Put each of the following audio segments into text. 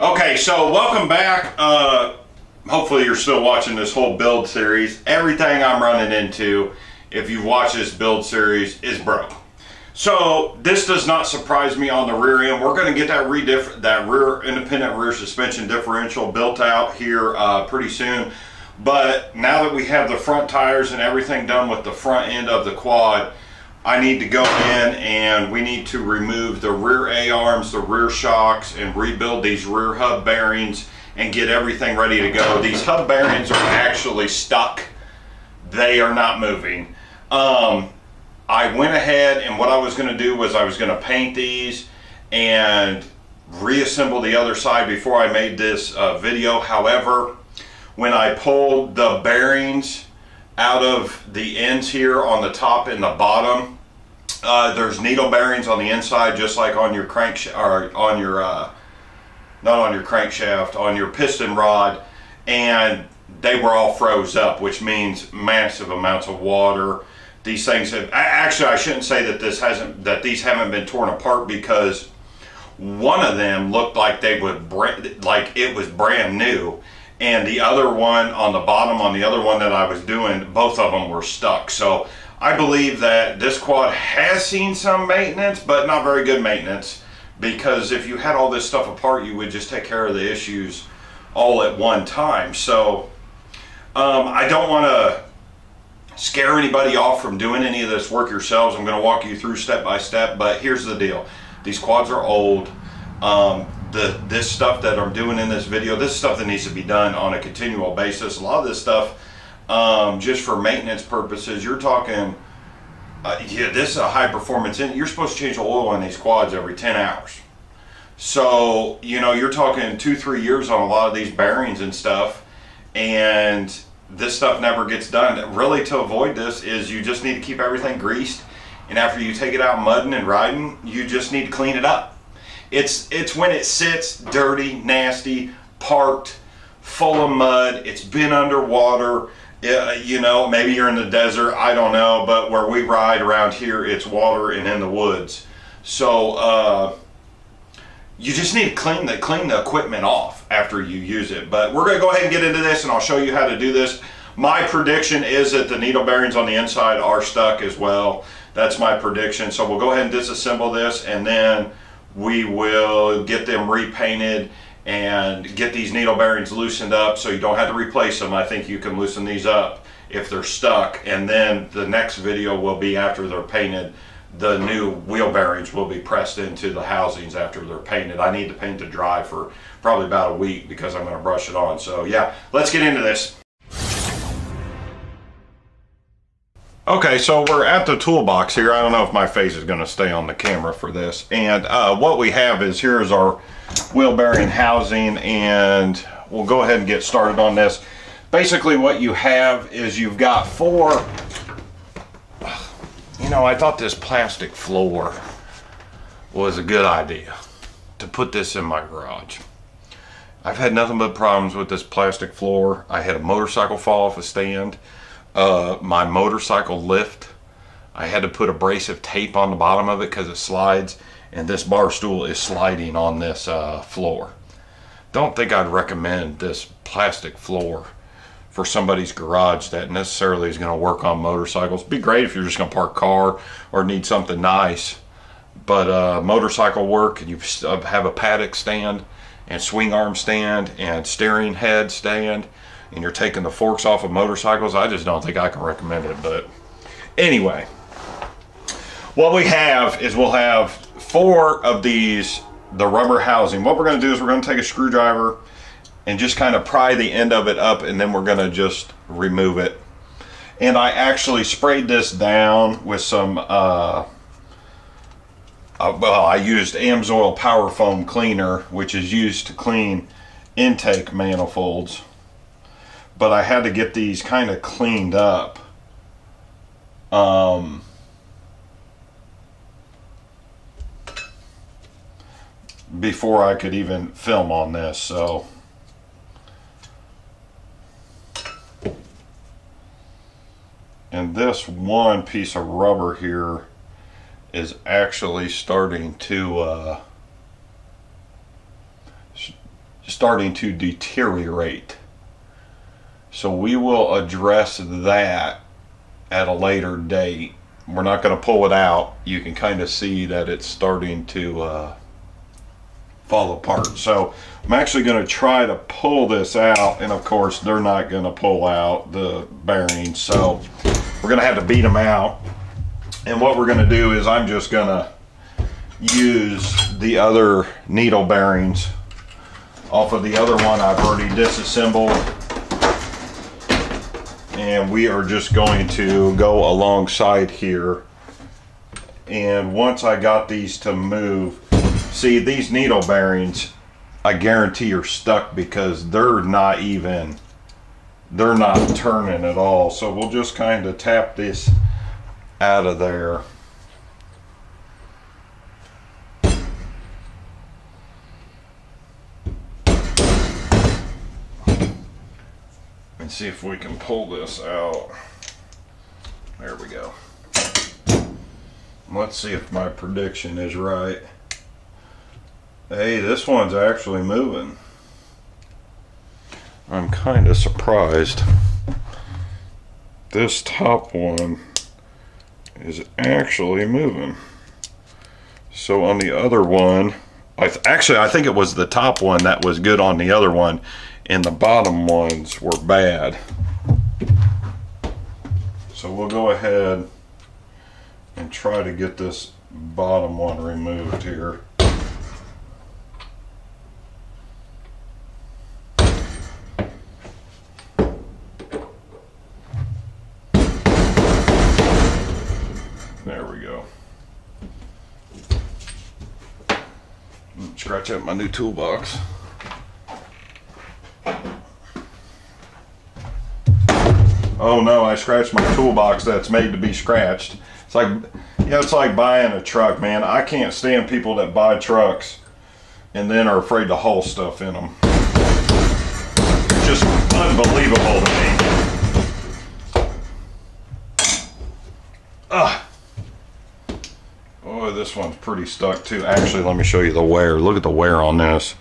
Okay, so welcome back. Uh, hopefully you're still watching this whole build series. Everything I'm running into, if you've watched this build series, is broke. So this does not surprise me on the rear end. We're going to get that, redif that rear independent rear suspension differential built out here uh, pretty soon. But now that we have the front tires and everything done with the front end of the quad, I need to go in and we need to remove the rear A-arms, the rear shocks, and rebuild these rear hub bearings and get everything ready to go. These hub bearings are actually stuck. They are not moving. Um, I went ahead and what I was going to do was I was going to paint these and reassemble the other side before I made this uh, video. However, when I pulled the bearings out of the ends here on the top and the bottom, uh, there's needle bearings on the inside, just like on your crank or on your uh, not on your crankshaft, on your piston rod, and they were all froze up, which means massive amounts of water. These things have actually I shouldn't say that this hasn't that these haven't been torn apart because one of them looked like they would like it was brand new and the other one on the bottom on the other one that I was doing both of them were stuck so I believe that this quad has seen some maintenance, but not very good maintenance because if you had all this stuff apart, you would just take care of the issues all at one time. So um, I don't want to scare anybody off from doing any of this work yourselves. I'm going to walk you through step by step, but here's the deal. These quads are old. Um, the This stuff that I'm doing in this video, this stuff that needs to be done on a continual basis. A lot of this stuff um, just for maintenance purposes, you're talking, uh, yeah, this is a high performance. You're supposed to change the oil in these quads every 10 hours. So, you know, you're talking two, three years on a lot of these bearings and stuff. And this stuff never gets done. Really, to avoid this, is you just need to keep everything greased. And after you take it out mudding and riding, you just need to clean it up. It's, it's when it sits dirty, nasty, parked, full of mud, it's been underwater yeah, you know, maybe you're in the desert, I don't know, but where we ride around here, it's water and in the woods. So uh, you just need to clean the clean the equipment off after you use it. But we're gonna go ahead and get into this, and I'll show you how to do this. My prediction is that the needle bearings on the inside are stuck as well. That's my prediction. So we'll go ahead and disassemble this, and then we will get them repainted and get these needle bearings loosened up so you don't have to replace them. I think you can loosen these up if they're stuck and then the next video will be after they're painted the new wheel bearings will be pressed into the housings after they're painted. I need the paint to dry for probably about a week because I'm going to brush it on. So yeah, let's get into this. Okay, so we're at the toolbox here. I don't know if my face is going to stay on the camera for this. And uh, what we have is here's our wheel bearing housing and we'll go ahead and get started on this. Basically what you have is you've got four, you know, I thought this plastic floor was a good idea to put this in my garage. I've had nothing but problems with this plastic floor. I had a motorcycle fall off a stand. Uh, my motorcycle lift, I had to put abrasive tape on the bottom of it because it slides and this bar stool is sliding on this uh, floor. Don't think I'd recommend this plastic floor for somebody's garage that necessarily is going to work on motorcycles. Be great if you're just going to park car or need something nice. But uh, motorcycle work, and you uh, have a paddock stand and swing arm stand and steering head stand, and you're taking the forks off of motorcycles, I just don't think I can recommend it. But anyway, what we have is we'll have four of these, the rubber housing, what we're going to do is we're going to take a screwdriver and just kind of pry the end of it up and then we're going to just remove it. And I actually sprayed this down with some, uh, uh, well, I used Amsoil Power Foam Cleaner, which is used to clean intake manifolds. But I had to get these kind of cleaned up. Um, before I could even film on this so and this one piece of rubber here is actually starting to uh, starting to deteriorate. So we will address that at a later date. We're not going to pull it out. You can kind of see that it's starting to uh, fall apart. So I'm actually going to try to pull this out. And of course, they're not going to pull out the bearings. So we're going to have to beat them out. And what we're going to do is I'm just going to use the other needle bearings off of the other one I've already disassembled and we are just going to go alongside here. And once I got these to move see these needle bearings I guarantee are stuck because they're not even they're not turning at all. So we'll just kind of tap this out of there see if we can pull this out. There we go. Let's see if my prediction is right. Hey, this one's actually moving. I'm kind of surprised. This top one is actually moving. So on the other one, I actually I think it was the top one that was good on the other one and the bottom ones were bad. So we'll go ahead and try to get this bottom one removed here. There we go. Scratch out my new toolbox. Oh no, I scratched my toolbox that's made to be scratched. It's like, you know, it's like buying a truck, man. I can't stand people that buy trucks and then are afraid to haul stuff in them. It's just unbelievable to me. Ugh. Boy, this one's pretty stuck too. Actually, let me show you the wear. Look at the wear on this.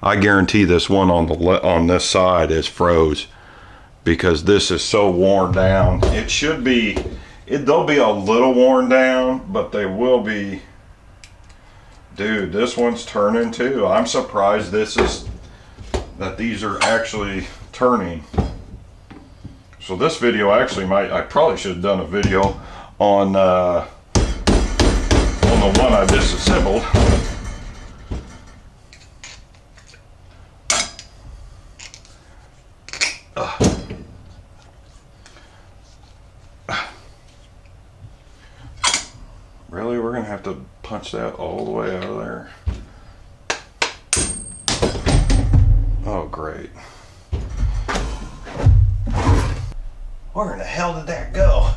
I guarantee this one on the on this side is froze because this is so worn down. It should be, it, they'll be a little worn down, but they will be, dude, this one's turning too. I'm surprised this is, that these are actually turning. So this video actually might, I probably should have done a video on, uh, on the one I disassembled. Really, we're gonna have to punch that all the way out of there. Oh, great. Where in the hell did that go?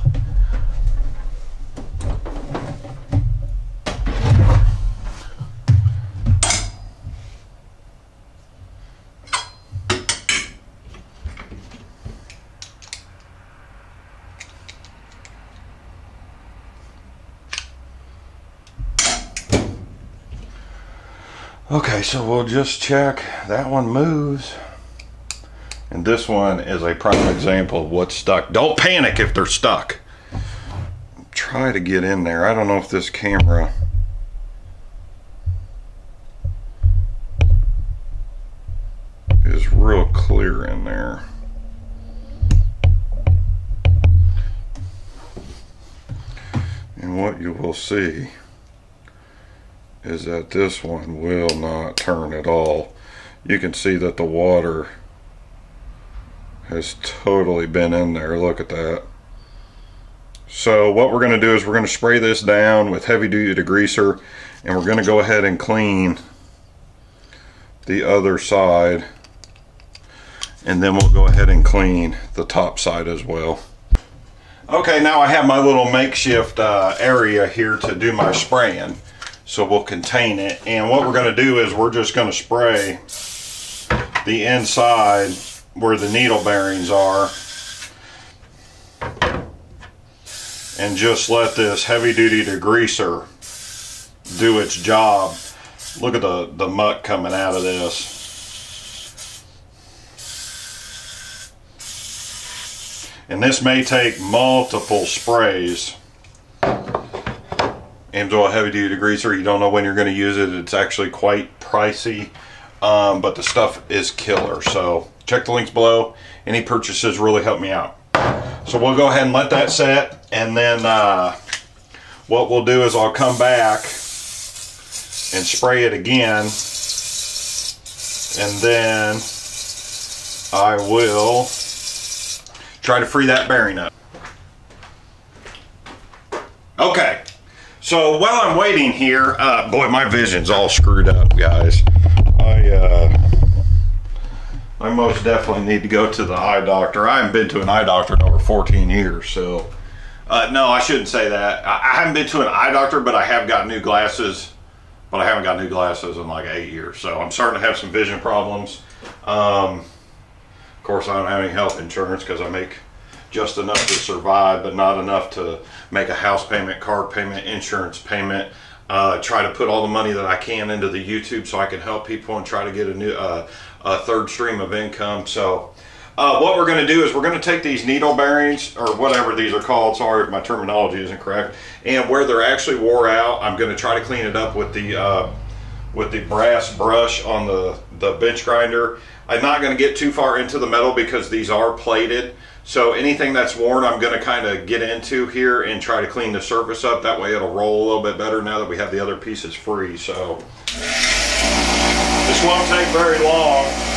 Okay, so we'll just check. That one moves. And this one is a prime example of what's stuck. Don't panic if they're stuck. Try to get in there. I don't know if this camera... is real clear in there. And what you will see is that this one will not turn at all. You can see that the water has totally been in there. Look at that. So what we're going to do is we're going to spray this down with heavy duty degreaser and we're going to go ahead and clean the other side and then we'll go ahead and clean the top side as well. Okay, now I have my little makeshift uh, area here to do my spraying so we'll contain it. And what we're going to do is we're just going to spray the inside where the needle bearings are and just let this heavy duty degreaser do its job. Look at the, the muck coming out of this. And this may take multiple sprays. Amsoil heavy duty degreaser, you don't know when you're going to use it. It's actually quite pricey, um, but the stuff is killer. So check the links below. Any purchases really help me out. So we'll go ahead and let that set. And then uh, what we'll do is I'll come back and spray it again. And then I will try to free that bearing up. Okay, so while I'm waiting here, uh, boy, my vision's all screwed up, guys. I, uh, I most definitely need to go to the eye doctor. I haven't been to an eye doctor in over 14 years, so. Uh, no, I shouldn't say that. I, I haven't been to an eye doctor, but I have got new glasses. But I haven't got new glasses in like eight years, so I'm starting to have some vision problems. Um, of course, I don't have any health insurance because I make just enough to survive, but not enough to make a house payment, car payment, insurance payment. Uh, try to put all the money that I can into the YouTube so I can help people and try to get a new uh, a third stream of income. So uh, what we're going to do is we're going to take these needle bearings or whatever these are called. Sorry if my terminology isn't correct. And where they're actually wore out, I'm going to try to clean it up with the uh, with the brass brush on the the bench grinder. I'm not going to get too far into the metal because these are plated. So anything that's worn, I'm going to kind of get into here and try to clean the surface up. That way it'll roll a little bit better now that we have the other pieces free. So this won't take very long.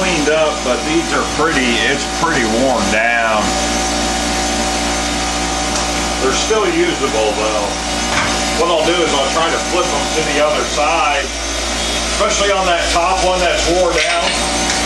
Cleaned up, but these are pretty, it's pretty worn down. They're still usable though. What I'll do is I'll try to flip them to the other side, especially on that top one that's worn down.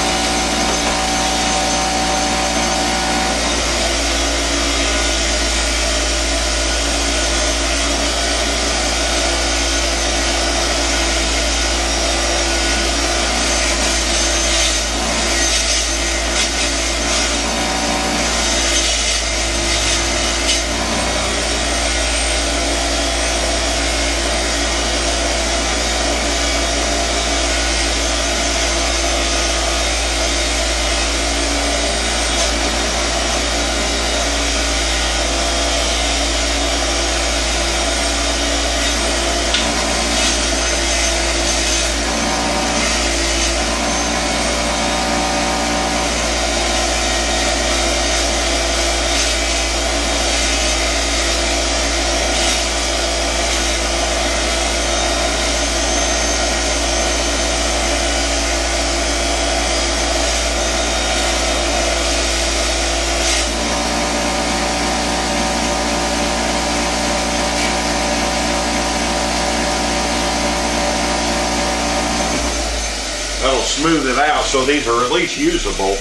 Smooth it out so these are at least usable.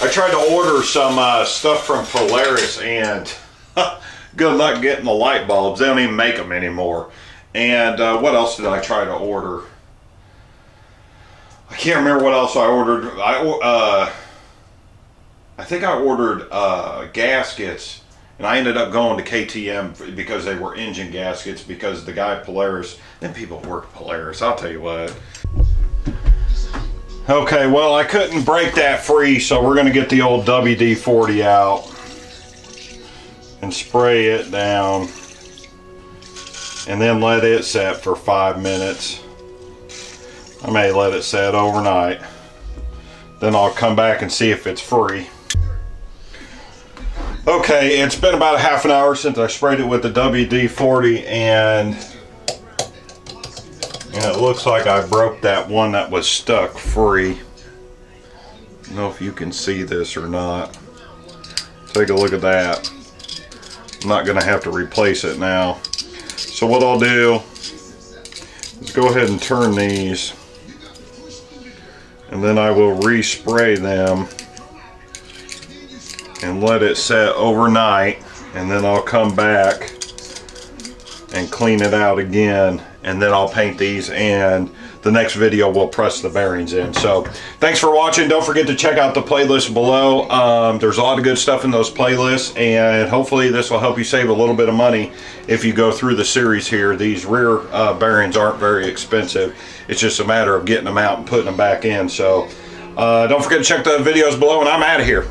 I tried to order some uh, stuff from Polaris and good luck getting the light bulbs. They don't even make them anymore. And uh, what else did I try to order? I can't remember what else I ordered. I uh, I think I ordered uh, gaskets and I ended up going to KTM because they were engine gaskets because the guy Polaris, then people work Polaris, I'll tell you what. Okay, well I couldn't break that free so we're going to get the old WD-40 out and spray it down and then let it set for five minutes. I may let it set overnight. Then I'll come back and see if it's free. Okay, it's been about a half an hour since I sprayed it with the WD-40 and, and it looks like I broke that one that was stuck free. I don't know if you can see this or not. Take a look at that. I'm not going to have to replace it now. So what I'll do is go ahead and turn these and then I will respray them and let it set overnight and then I'll come back and clean it out again and then I'll paint these and the next video will press the bearings in. So thanks for watching. Don't forget to check out the playlist below. Um, there's a lot of good stuff in those playlists and hopefully this will help you save a little bit of money if you go through the series here. These rear uh, bearings aren't very expensive. It's just a matter of getting them out and putting them back in. So uh, don't forget to check the videos below and I'm out of here